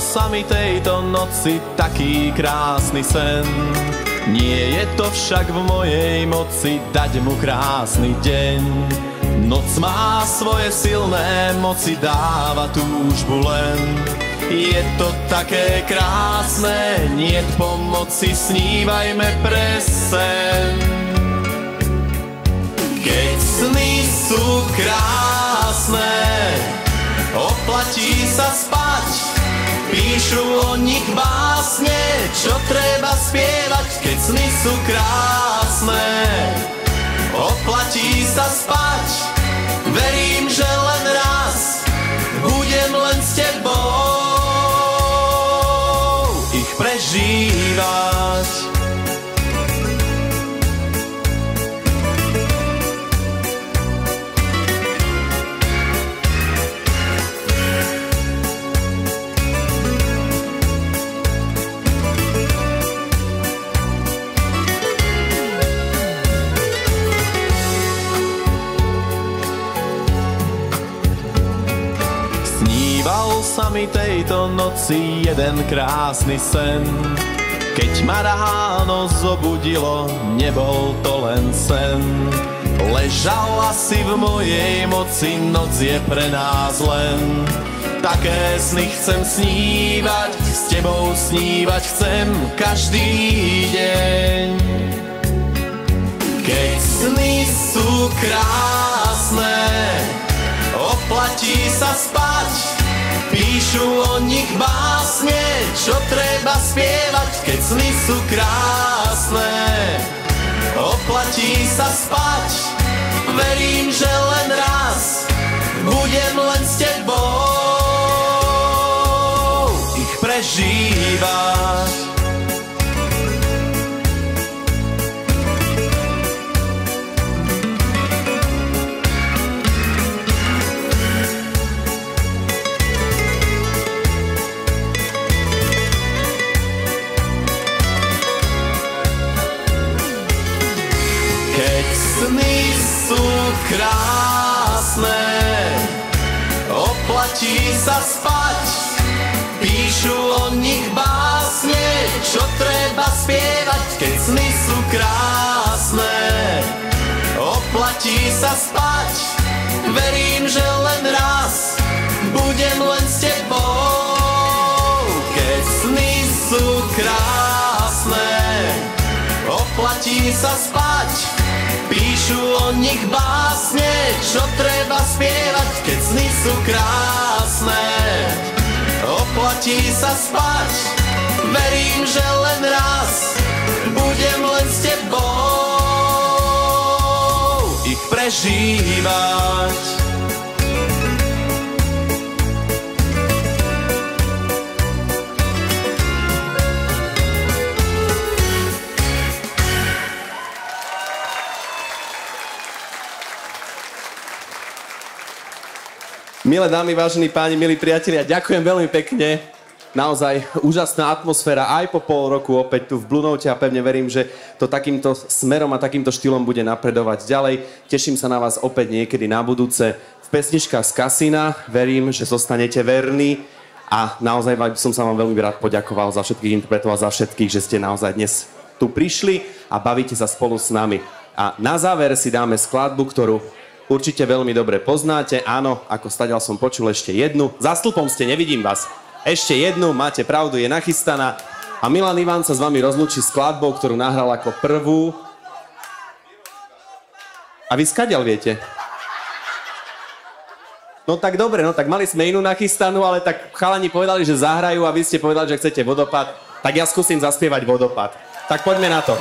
sa mi tejto noci taký krásny sen. Nie je to však v mojej moci dať mu krásny deň. Noc má svoje silné moci, dáva túžbu len. Je to také krásne, nie pomoci, snívajme pre sen. Keď sny sú krásne, oplatí sa spať, Píšu o nich básne, čo treba spievať, keď sny sú krásne. Oplatí sa spať, verím, že len raz budem len s tebou ich prežívať. Sa mi tejto noci jeden krásny sen. Keď ma ráno zobudilo, nebol to len sen. Ležal asi v mojej moci, noc je pre nás len. Také sny chcem snívať, s tebou snívať chcem každý deň. Keď sny sú krásne, oplatí sa spať, Píšu o nich básne, čo treba spievať, keď sny sú krásne. Oplatí sa spať, verím, že len raz budem len s tebou ich prežívať. Krásne, oplatí sa spať, píšu o nich básne, čo treba spievať, keď sny sú krásne. Oplatí sa spať, verím, že len raz budem len s tebou, keď sny sú krásne. Oplatí sa spať, Píšu o nich básne, čo treba spievať, keď sny sú krásne. Oplatí sa spať, verím, že len raz budem len s tebou ich prežívať. Milé dámy, vážení páni, milí priatelia, ďakujem veľmi pekne. Naozaj úžasná atmosféra aj po pol roku opäť tu v Blue Note a pevne verím, že to takýmto smerom a takýmto štýlom bude napredovať ďalej. Teším sa na vás opäť niekedy na budúce v pesničkách z kasína. Verím, že zostanete verní a naozaj som sa vám veľmi rád poďakoval za všetkých interpretov a za všetkých, že ste naozaj dnes tu prišli a bavíte sa spolu s nami. A na záver si dáme skladbu, ktorú určite veľmi dobre poznáte. Áno, ako stadial som počul ešte jednu. Za stĺpom ste, nevidím vás. Ešte jednu, máte pravdu, je nachystaná. A Milan Ivan sa s vami rozlúči skladbou, ktorú nahral ako prvú. A vy skadial viete? No tak dobre, no tak mali sme inú nachystanú, ale tak chalani povedali, že zahrajú a vy ste povedali, že chcete vodopad. Tak ja skúsim zaspievať vodopad. Tak poďme na to.